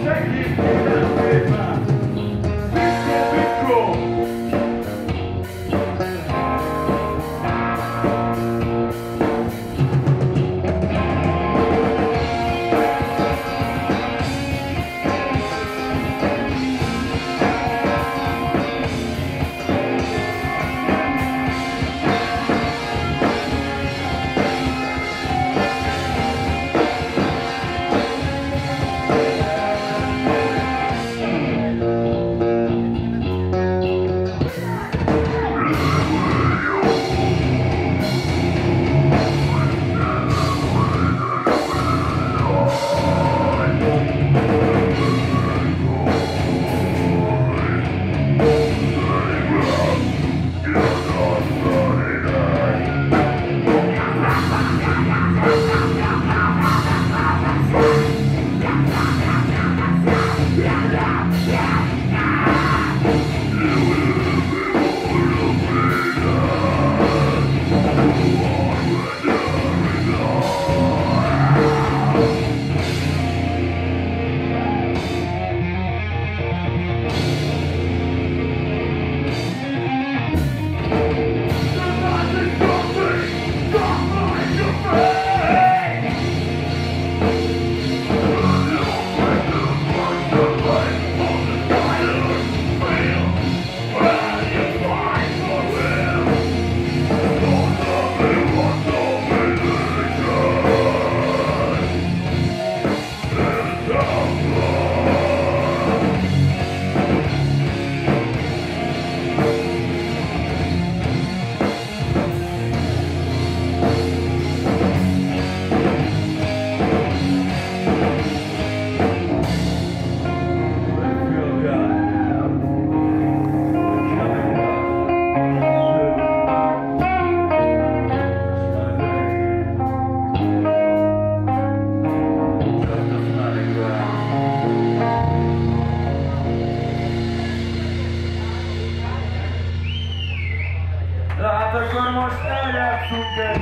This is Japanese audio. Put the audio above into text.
Segue! hasta la soudaine.